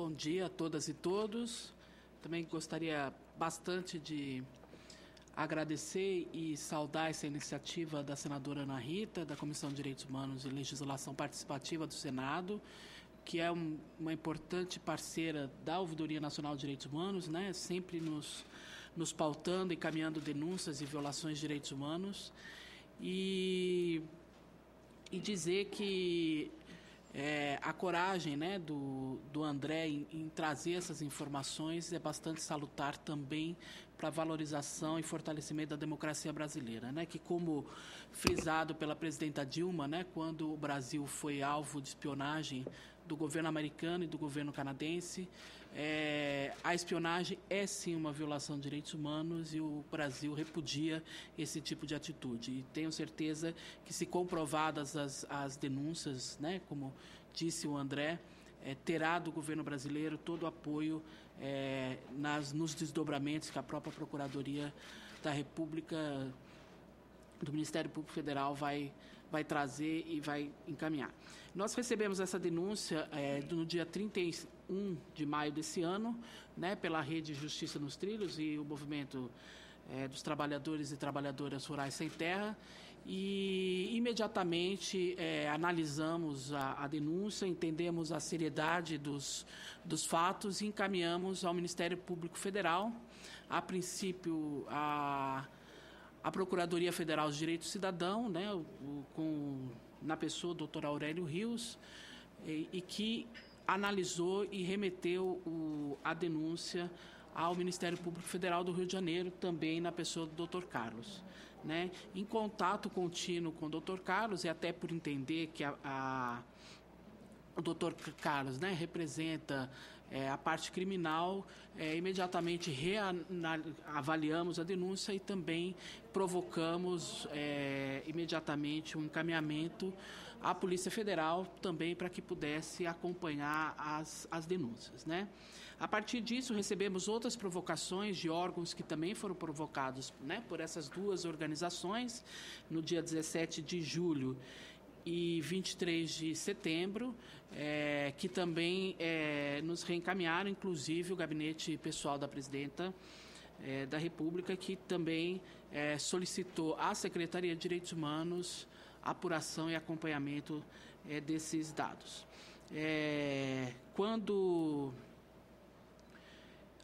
Bom dia a todas e todos. Também gostaria bastante de agradecer e saudar essa iniciativa da senadora Ana Rita, da Comissão de Direitos Humanos e Legislação Participativa do Senado, que é um, uma importante parceira da Ouvidoria Nacional de Direitos Humanos, né? sempre nos, nos pautando e caminhando denúncias e violações de direitos humanos. E, e dizer que é, a coragem né, do, do André em, em, trazer essas informações é bastante salutar também para a valorização e fortalecimento da democracia brasileira. Né, que, como frisado pela presidenta Dilma, né, quando o Brasil foi alvo de espionagem do governo americano e do governo canadense, é, a espionagem é sim uma violação de direitos humanos e o Brasil repudia esse tipo de atitude. E tenho certeza que, se comprovadas as, as denúncias, né, como disse o André, é, terá do governo brasileiro todo o apoio é, nas, nos desdobramentos que a própria Procuradoria da República, do Ministério Público Federal, vai, vai trazer e vai encaminhar. Nós recebemos essa denúncia é, no dia 31 de maio desse ano, né, pela Rede Justiça nos Trilhos e o movimento é, dos trabalhadores e trabalhadoras rurais sem terra e imediatamente é, analisamos a, a, denúncia, entendemos a seriedade dos, dos fatos e encaminhamos ao Ministério Público Federal. A princípio, a, a Procuradoria Federal de Direito do Cidadão, né, com, na pessoa do Dr. Aurélio Rios, e, e que analisou e remeteu o, a denúncia ao Ministério Público Federal do Rio de Janeiro, também na pessoa do Dr. Carlos. Né? Em contato contínuo com o Dr. Carlos, e até por entender que a, a o doutor Carlos né, representa é, a parte criminal, é, imediatamente reavaliamos a denúncia e também provocamos é, imediatamente um encaminhamento à Polícia Federal também para que pudesse acompanhar as, as denúncias. Né? A partir disso, recebemos outras provocações de órgãos que também foram provocados né, por essas duas organizações no dia 17 de julho e 23 de setembro, é, que também é, nos reencaminharam, inclusive o gabinete pessoal da presidenta é, da República, que também é, solicitou à Secretaria de Direitos Humanos apuração e acompanhamento é, desses dados. É, quando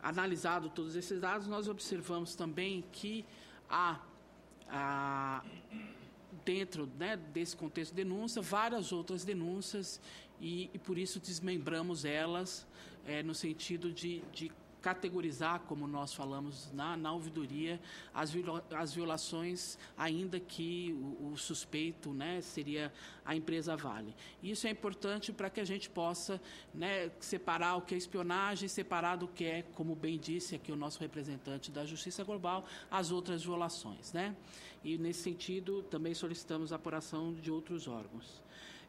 analisado todos esses dados, nós observamos também que há a dentro né, desse contexto de denúncia, várias outras denúncias e, e por isso desmembramos elas é, no sentido de, de categorizar, como nós falamos na, na ouvidoria, as, viola, as violações, ainda que o, o, suspeito né, seria a empresa Vale. Isso é importante para que a gente possa né, separar o que é espionagem, separar do que é, como bem disse aqui o nosso representante da Justiça Global, as outras violações. Né? E, nesse sentido, também solicitamos a apuração de outros órgãos.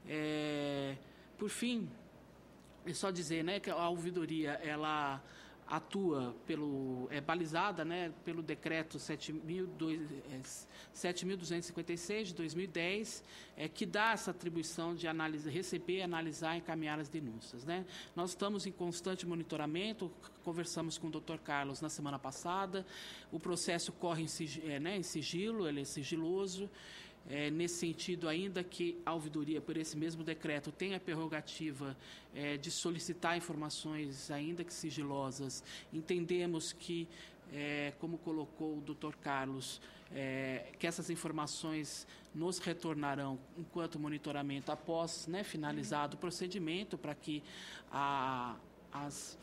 É, por fim, é só dizer né, que a ouvidoria, ela atua pelo é balizada né, pelo decreto 7.256 é, de 2010 é, que dá essa atribuição de análise, receber, analisar e encaminhar as denúncias né. nós estamos em constante monitoramento conversamos com o Dr. Carlos na semana passada o processo corre em, é, né, em sigilo ele é sigiloso é, nesse sentido, ainda que a ouvidoria, por esse mesmo decreto, tenha a prerrogativa é, de solicitar informações, ainda que sigilosas, entendemos que, é, como colocou o doutor Carlos, é, que essas informações nos retornarão enquanto monitoramento após né, finalizado o procedimento, para que a, as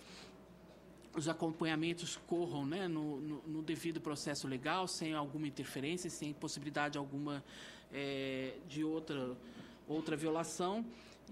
os acompanhamentos corram né, no, no, no, devido processo legal, sem alguma interferência, sem possibilidade alguma é, de outra, outra violação.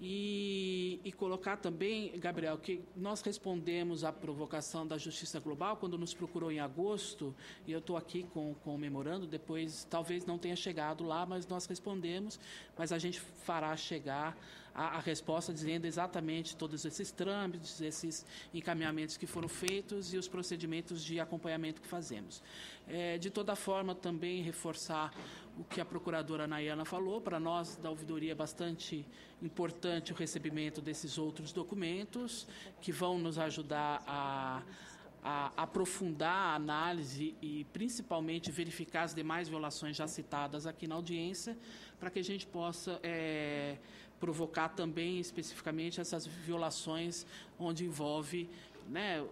E, e, colocar também, Gabriel, que nós respondemos à provocação da Justiça Global quando nos procurou em agosto, e eu estou aqui com, com o memorando, depois talvez não tenha chegado lá, mas nós respondemos, mas a gente fará chegar a, a, resposta dizendo exatamente todos esses trâmites, esses encaminhamentos que foram feitos e os procedimentos de acompanhamento que fazemos. É, de toda forma, também reforçar o que a procuradora Nayana falou, para nós da ouvidoria é bastante importante o recebimento desses outros documentos que vão nos ajudar a a aprofundar a análise e principalmente verificar as demais violações já citadas aqui na audiência, para que a gente possa é, provocar também especificamente essas violações onde envolve né,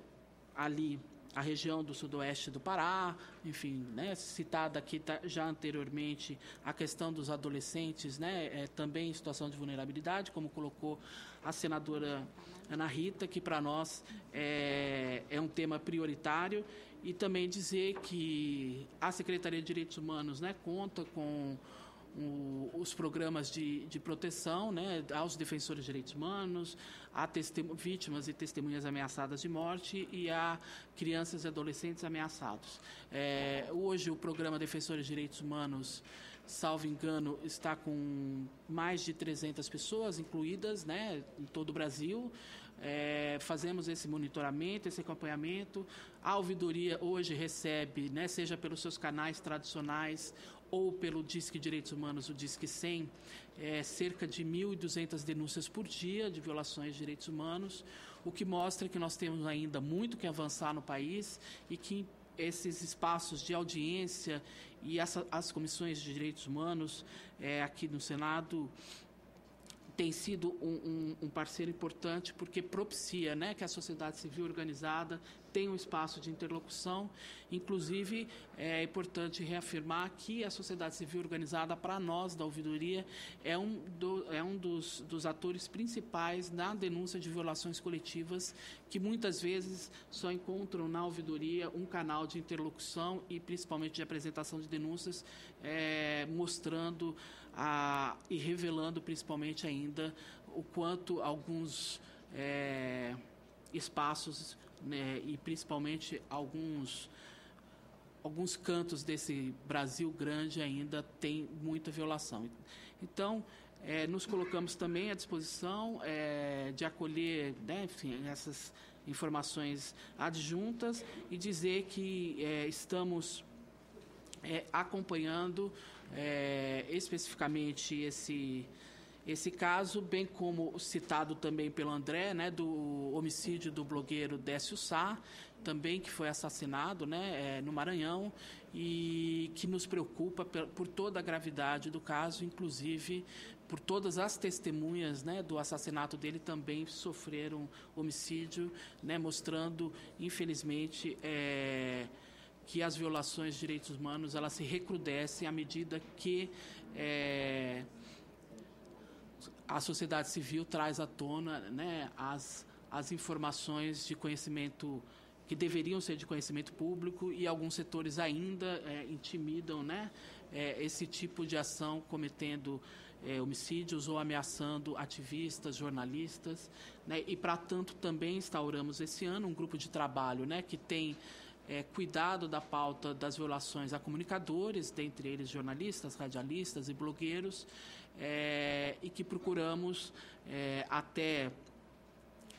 ali a região do sudoeste do Pará, enfim, né, citada aqui já anteriormente a questão dos adolescentes, né, é, também em situação de vulnerabilidade, como colocou a senadora Ana Rita, que para nós é, é um tema prioritário, e também dizer que a Secretaria de Direitos Humanos né, conta com o, os programas de, de proteção né, aos defensores de direitos humanos, a vítimas e testemunhas ameaçadas de morte e a crianças e adolescentes ameaçados. É, hoje, o programa Defensores de Direitos Humanos, salvo engano, está com mais de 300 pessoas incluídas né, em todo o Brasil. É, fazemos esse monitoramento, esse acompanhamento. A ouvidoria hoje recebe, né, seja pelos seus canais tradicionais ou pelo Disque Direitos Humanos, o Disque 100, é, cerca de 1.200 denúncias por dia de violações de direitos humanos, o que mostra que nós temos ainda muito que avançar no país e que esses espaços de audiência e essa, as comissões de direitos humanos é, aqui no Senado tem sido um, um, um, parceiro importante porque propicia né, que a sociedade civil organizada tenha um espaço de interlocução. Inclusive, é importante reafirmar que a sociedade civil organizada, para nós da ouvidoria, é um, do, é um dos, dos atores principais na denúncia de violações coletivas, que muitas vezes só encontram na ouvidoria um canal de interlocução e principalmente de apresentação de denúncias, é, mostrando a, e revelando principalmente ainda o quanto alguns é, espaços né, e principalmente alguns alguns cantos desse Brasil grande ainda tem muita violação. Então, é, nos colocamos também à disposição é, de acolher, né, enfim, essas informações adjuntas e dizer que é, estamos é, acompanhando é, especificamente esse esse caso, bem como citado também pelo André, né, do homicídio do blogueiro Décio Sá, também que foi assassinado né, é, no Maranhão e que nos preocupa por toda a gravidade do caso, inclusive por todas as testemunhas né, do assassinato dele também sofreram homicídio, né, mostrando, infelizmente, é, que as violações de direitos humanos elas se recrudescem à medida que é, a sociedade civil traz à tona né, as, as informações de conhecimento que deveriam ser de conhecimento público e alguns setores ainda é, intimidam né, é, esse tipo de ação cometendo é, homicídios ou ameaçando ativistas, jornalistas. Né, e, para tanto, também instauramos esse ano um grupo de trabalho né, que tem é, cuidado da pauta das violações a comunicadores, dentre eles jornalistas, radialistas e blogueiros, é, e que procuramos é, até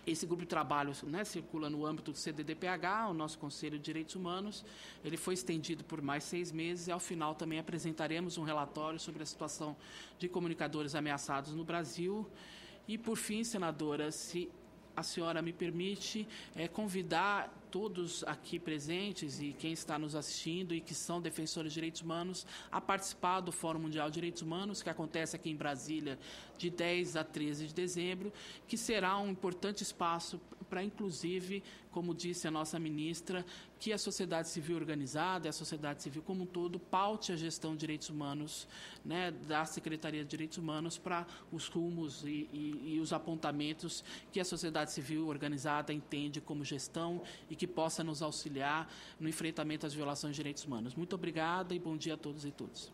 esse grupo de trabalho né, circula no âmbito do CDDPH, o nosso Conselho de Direitos Humanos. Ele foi estendido por mais seis meses e, ao final, também apresentaremos um relatório sobre a situação de comunicadores ameaçados no Brasil. E, por fim, senadora, se a senhora me permite é, convidar todos aqui presentes e quem está nos assistindo e que são defensores de direitos humanos a participar do Fórum Mundial de Direitos Humanos, que acontece aqui em Brasília de 10 a 13 de dezembro, que será um importante espaço para, inclusive, como disse a nossa ministra, que a sociedade civil organizada, a sociedade civil como um todo, paute a gestão de direitos humanos né, da Secretaria de Direitos Humanos para os rumos e, e, e os apontamentos que a sociedade civil organizada entende como gestão e que possa nos auxiliar no enfrentamento às violações de direitos humanos. Muito obrigada e bom dia a todos e todas.